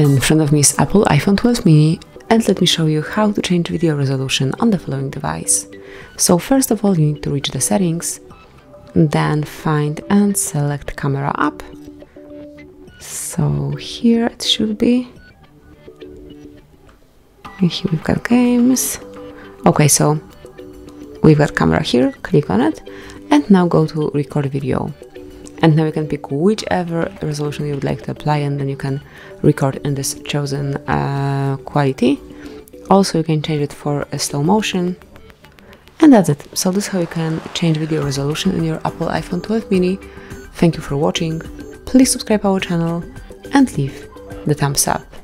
In front of me is Apple iPhone 12 mini and let me show you how to change video resolution on the following device. So first of all you need to reach the settings, then find and select camera app. So here it should be. And here we've got games. Okay, so we've got camera here, click on it, and now go to record video. And now you can pick whichever resolution you would like to apply and then you can record in this chosen uh, quality. Also you can change it for a slow motion. And that's it. So this is how you can change video resolution in your apple iphone 12 mini. Thank you for watching. Please subscribe our channel and leave the thumbs up